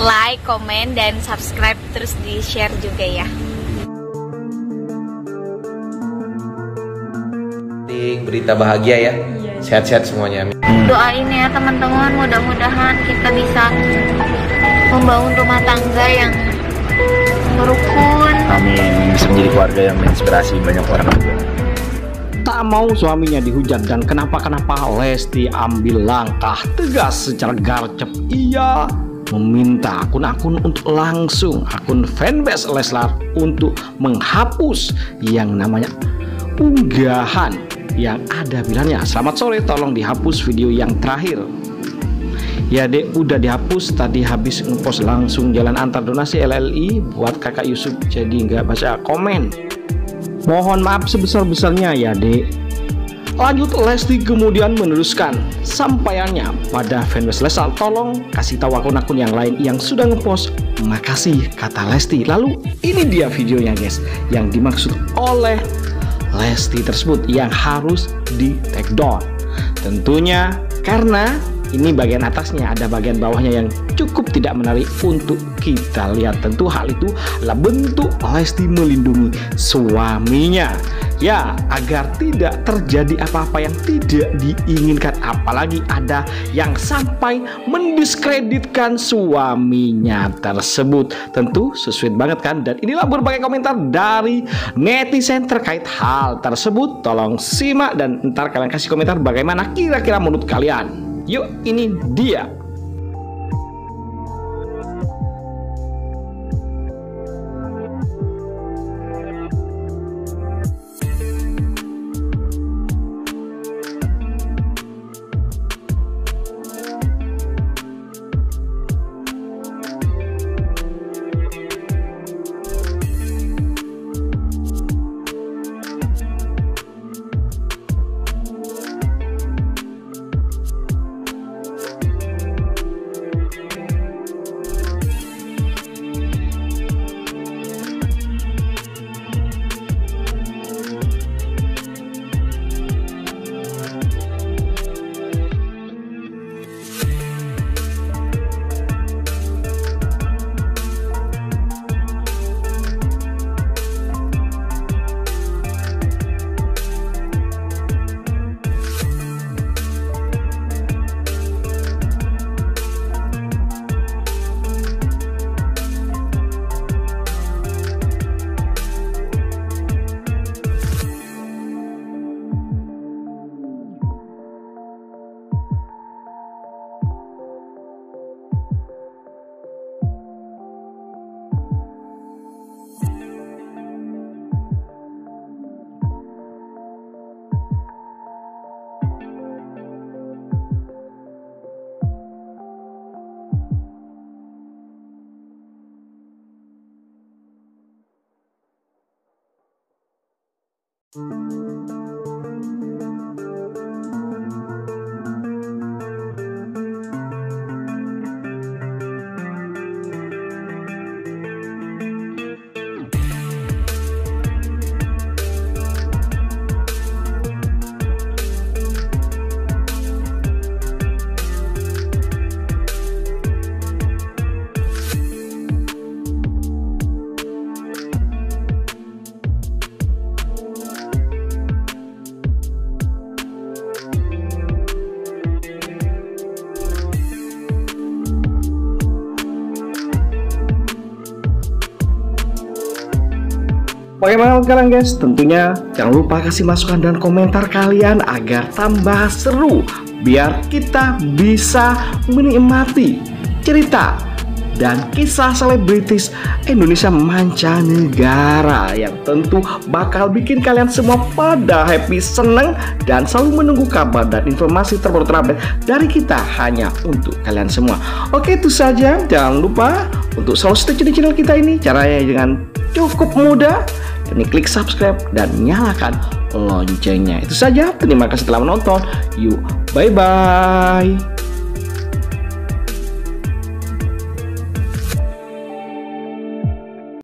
like, komen, dan subscribe terus di share juga ya. Berita bahagia ya. Sehat-sehat semuanya. Doain ya teman-teman, mudah-mudahan kita bisa membangun rumah tangga yang merukun. Amin. Bisa menjadi keluarga yang menginspirasi banyak orang juga. Tak mau suaminya dihujat dan kenapa-kenapa Lesti ambil langkah tegas secara garcep. Ia meminta akun-akun untuk langsung akun fanbase Leslar untuk menghapus yang namanya unggahan yang ada bilangnya selamat sore tolong dihapus video yang terakhir Ya dek udah dihapus tadi habis ngepost langsung jalan antar donasi LLI buat kakak Yusuf jadi nggak baca komen. Mohon maaf sebesar-besarnya ya dek. Lanjut Lesti kemudian meneruskan sampaiannya pada fanbase Lesal tolong kasih tahu akun-akun yang lain yang sudah ngepost. Makasih kata Lesti. Lalu ini dia videonya guys yang dimaksud oleh Lesti tersebut yang harus di take down. Tentunya karena ini bagian atasnya ada bagian bawahnya yang cukup tidak menarik untuk kita lihat. Tentu hal itu adalah bentuk Lesti melindungi suaminya. Ya agar tidak terjadi apa-apa yang tidak diinginkan. Apalagi ada yang sampai mendiskreditkan suaminya tersebut. Tentu sesuai banget kan? Dan inilah berbagai komentar dari netizen terkait hal tersebut. Tolong simak dan ntar kalian kasih komentar bagaimana kira-kira menurut kalian Yuk, ini dia Bagaimana kalian guys? Tentunya jangan lupa kasih masukan dan komentar kalian agar tambah seru biar kita bisa menikmati cerita dan kisah selebritis Indonesia mancanegara yang tentu bakal bikin kalian semua pada happy, seneng dan selalu menunggu kabar dan informasi terbaru terupdate dari kita hanya untuk kalian semua. Oke itu saja, jangan lupa untuk selalu stay di channel kita ini caranya dengan cukup mudah. Ini klik subscribe dan nyalakan loncengnya. Itu saja. Terima kasih telah menonton. Yuk bye bye